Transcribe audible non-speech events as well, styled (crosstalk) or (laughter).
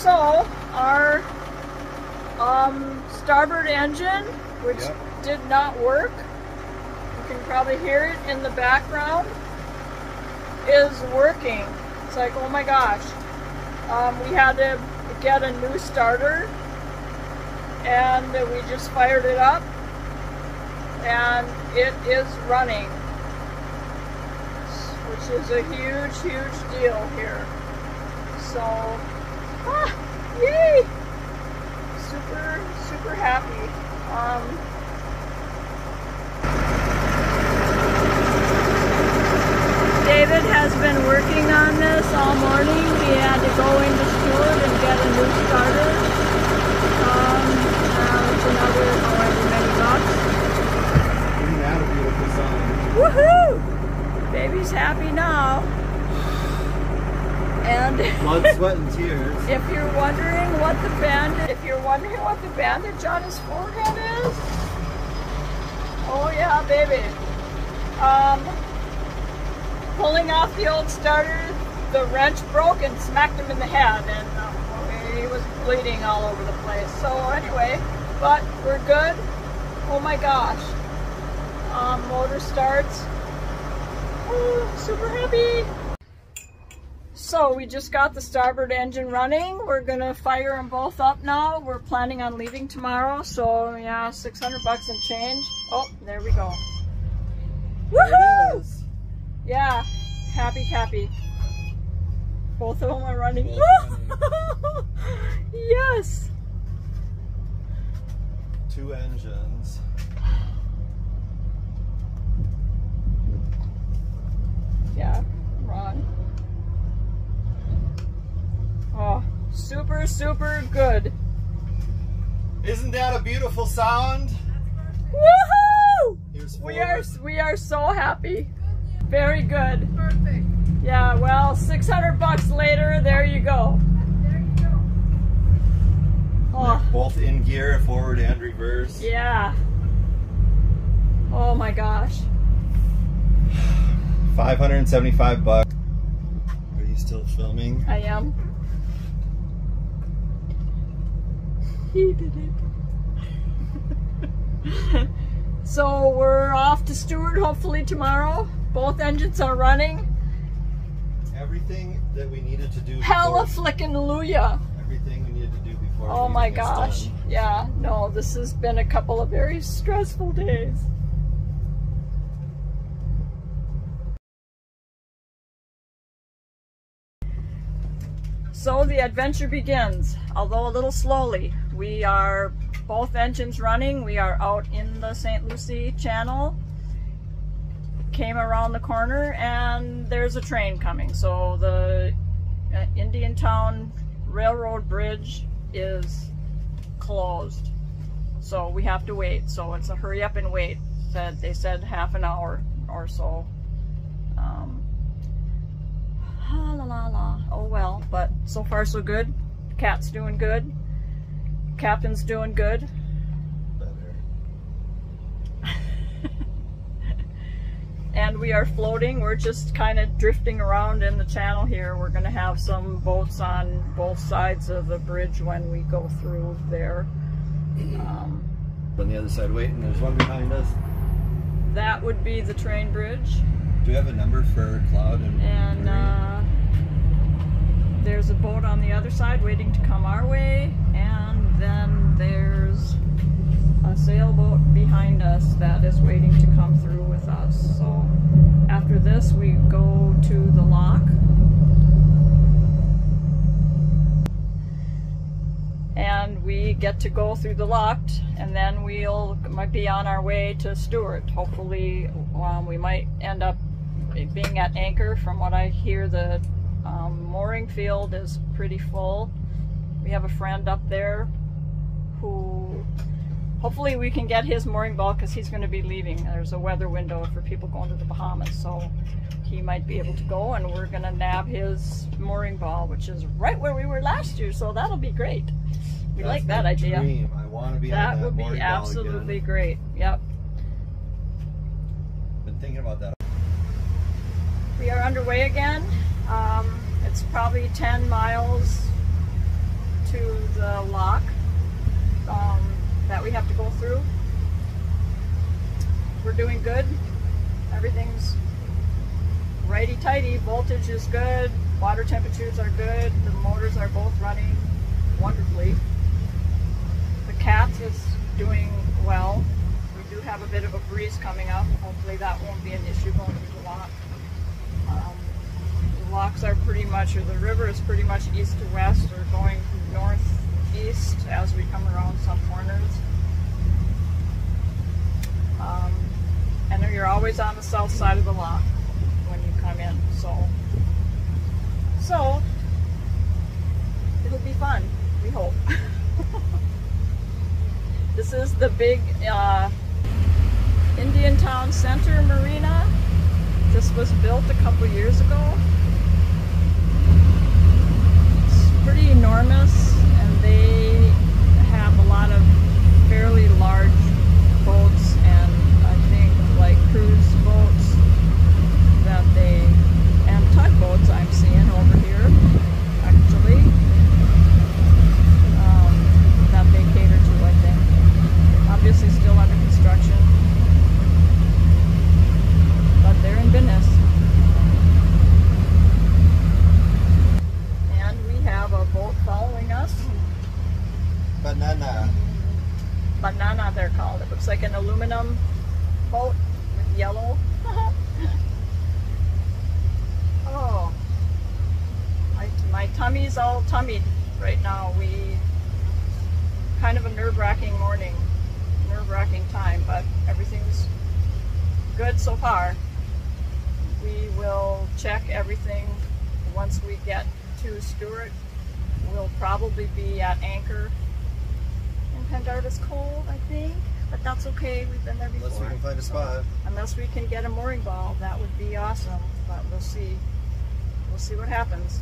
So, our um, starboard engine, which Yep. did not work, you can probably hear it in the background, is working. It's like, oh my gosh. Um, we had to get a new starter and we just fired it up and it is running which is a huge huge deal here so ah, yay super super happy um, David has been working on this all morning. He had to go into Stuart and get a new starter. Um, uh, it's another however many bucks. Isn't that a beautiful song? Woohoo! Baby's happy now. And Blood, (laughs) sweat, and tears. if you're wondering what the bandage, if you're wondering what the bandage on his forehead is, oh yeah, baby. Um, pulling off the old starter, the wrench broke and smacked him in the head, and uh, he was bleeding all over the place. So anyway, but we're good. Oh my gosh. Um, motor starts. Oh, super happy. So we just got the starboard engine running. We're gonna fire them both up now. We're planning on leaving tomorrow, so yeah, 600 bucks and change. Oh, there we go. Woohoo! Yeah, happy, happy. Both of them are running. (laughs) Yes. Two engines. Yeah, run. Oh, super, super good. Isn't that a beautiful sound? Woohoo! We are we are so happy. Very good. Perfect. Yeah, well, 600 bucks later, there you go. There you go. Oh, Both in gear, forward and reverse. yeah. Oh my gosh. 575 bucks. Are you still filming? I am. He did it. so we're off to Stuart hopefully tomorrow. Both engines are running. Everything that we needed to do. Hella flickin' hallelujah. Everything we needed to do before. Oh my gosh. done. Yeah, no, this has been a couple of very stressful days. So the adventure begins, although a little slowly. We are both engines running. We are out in the St. Lucie Channel. Came around the corner and there's a train coming. So the uh, Indiantown Railroad Bridge is closed. So we have to wait. So it's a hurry up and wait. Said they said half an hour or so. Um, la la la la. Oh well, but so far so good. Cat's doing good. Captain's doing good. Better. and we are floating. We're just kind of drifting around in the channel here. We're going to have some boats on both sides of the bridge when we go through there. Um, On the other side, waiting. There's one behind us. that would be the train bridge. Do we have a number for Cloud and? And uh, there's a boat on the other side waiting to come our way. And then there's a sailboat behind us that is waiting to come through with us. So after this, we go to the lock. And we get to go through the locked, and then we'll might be on our way to Stuart. Hopefully, um, we might end up being at anchor. From what I hear, the um, mooring field is pretty full. We have a friend up there who hopefully we can get his mooring ball because he's going to be leaving. There's a weather window for people going to the Bahamas, so he might be able to go, and we're going to nab his mooring ball, which is right where we were last year. So that'll be great. We like that idea. Dream. I want to be That that would be absolutely again. great. Yep. Been thinking about that. We are underway again. Um, it's probably 10 miles to the lock that we have to go through. We're doing good. Everything's righty tighty. Voltage is good. Water temperatures are good. The motors are both running wonderfully. The cat is doing well. We do have a bit of a breeze coming up. Hopefully that won't be an issue going through the lock. Um, the locks are pretty much, or the river is pretty much east to west or going northeast as we come around some corners. Um, and you're always on the south side of the lock when you come in. So, so it'll be fun. We hope. (laughs) this is the big uh, Indiantown Center Marina. This was built a couple years ago. It's pretty enormous, and they have a lot of fairly large boats and I think like cruise boats that they and tugboats I'm seeing over here actually um, that they cater to I think obviously still under construction but they're in business and we have a boat following us Banana. banana they're called. It looks like an aluminum boat with yellow. (laughs) oh, my, my tummy's all tummied right now. We kind of a nerve-wracking morning, nerve-wracking time, but everything's good so far. We will check everything once we get to Stuart. We'll probably be at anchor in Pendarvis Cove, I think, but that's okay. We've been there before. Unless we can find a spot. Unless we can get a mooring ball, that would be awesome. But we'll see. We'll see what happens.